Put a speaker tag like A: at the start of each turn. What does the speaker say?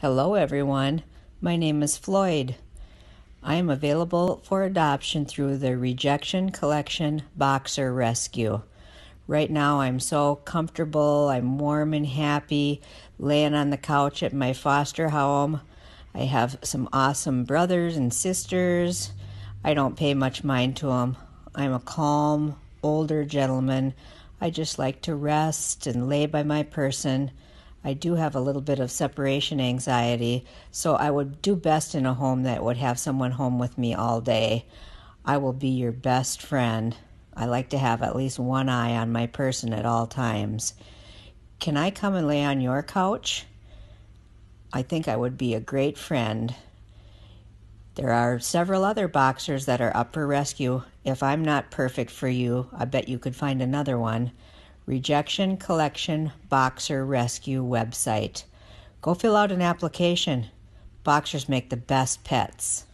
A: Hello, everyone. My name is Floyd. I am available for adoption through the Rejection Collection Boxer Rescue. Right now, I'm so comfortable, I'm warm and happy laying on the couch at my foster home. I have some awesome brothers and sisters. I don't pay much mind to them. I'm a calm, older gentleman. I just like to rest and lay by my person I do have a little bit of separation anxiety, so I would do best in a home that would have someone home with me all day. I will be your best friend. I like to have at least one eye on my person at all times. Can I come and lay on your couch? I think I would be a great friend. There are several other boxers that are up for rescue. If I'm not perfect for you, I bet you could find another one. Rejection Collection Boxer Rescue website. Go fill out an application. Boxers make the best pets.